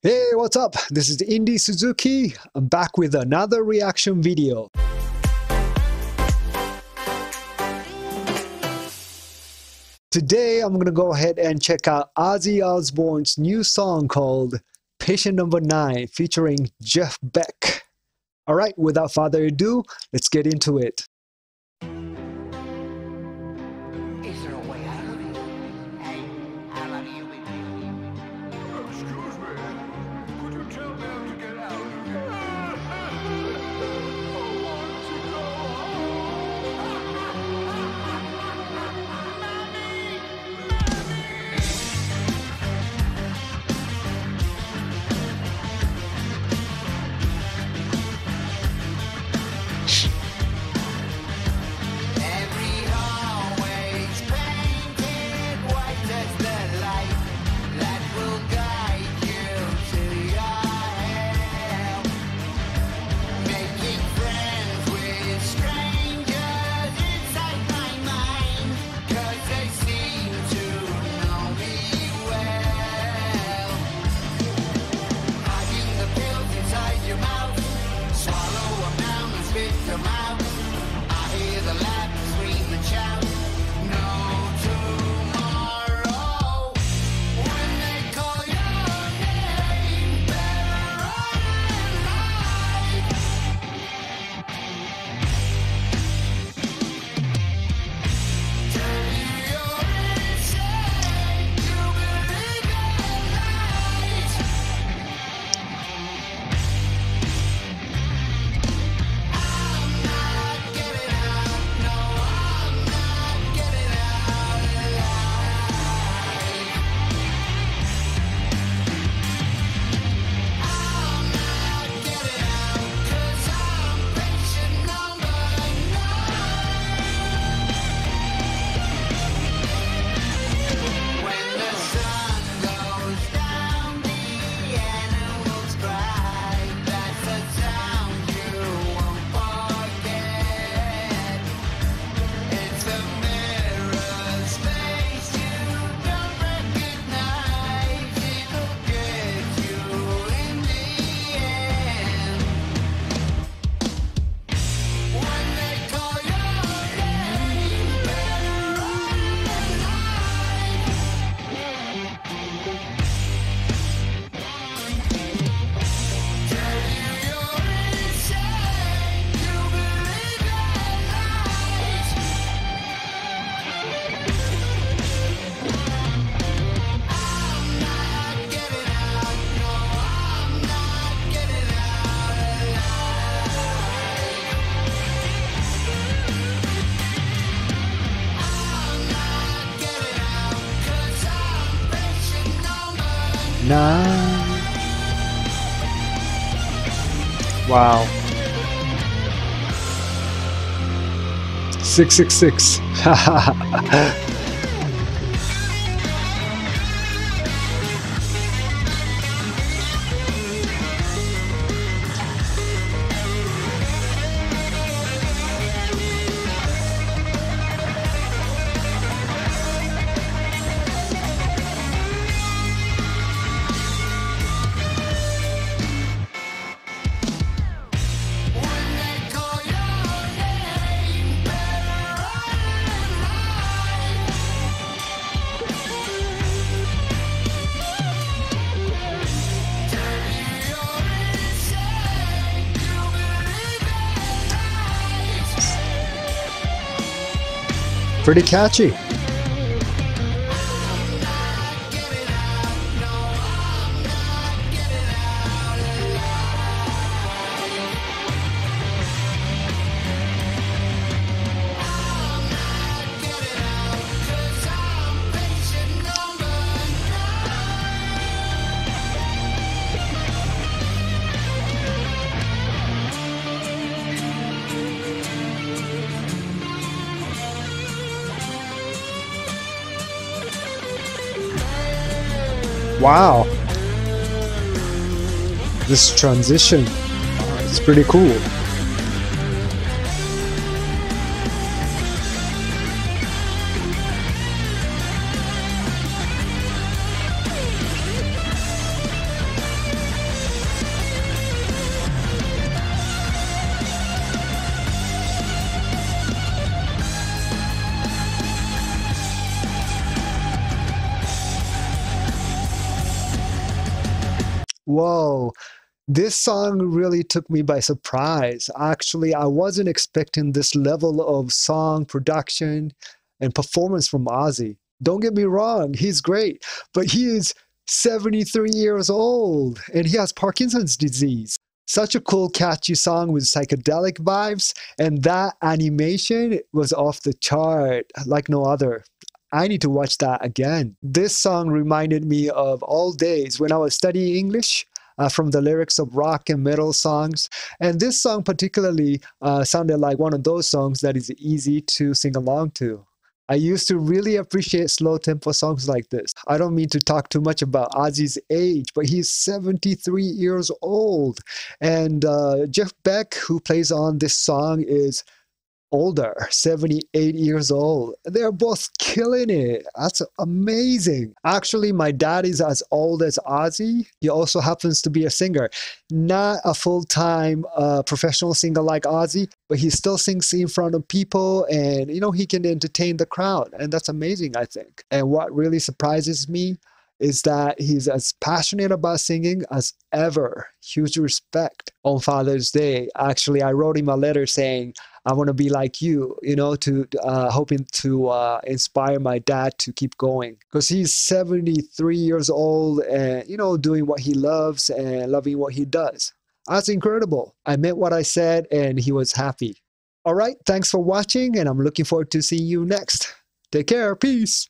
Hey, what's up? This is Indy Suzuki. I'm back with another reaction video. Today, I'm going to go ahead and check out Ozzy Osbourne's new song called Patient Number 9 featuring Jeff Beck. All right, without further ado, let's get into it. come out. nine. Wow. Six six six. pretty catchy. Wow. This transition, uh, is pretty cool. Whoa. This song really took me by surprise. Actually, I wasn't expecting this level of song production and performance from Ozzy. Don't get me wrong, he's great, but he is 73 years old and he has Parkinson's disease. Such a cool, catchy song with psychedelic vibes, and that animation was off the chart like no other. I need to watch that again. This song reminded me of all days when I was studying English. Uh, from the lyrics of rock and metal songs. And this song, particularly, uh, sounded like one of those songs that is easy to sing along to. I used to really appreciate slow tempo songs like this. I don't mean to talk too much about Ozzy's age, but he's 73 years old. And uh, Jeff Beck, who plays on this song, is older, 78 years old. They're both killing it. That's amazing. Actually, my dad is as old as Ozzy. He also happens to be a singer. Not a full time uh, professional singer like Ozzy, but he still sings in front of people and, you know, he can entertain the crowd. And that's amazing, I think. And what really surprises me is that he's as passionate about singing as ever. Huge respect on Father's Day. Actually, I wrote him a letter saying, I want to be like you, you know, to uh, hoping to uh, inspire my dad to keep going because he's 73 years old and, you know, doing what he loves and loving what he does. That's incredible. I meant what I said and he was happy. All right. Thanks for watching and I'm looking forward to seeing you next. Take care. Peace.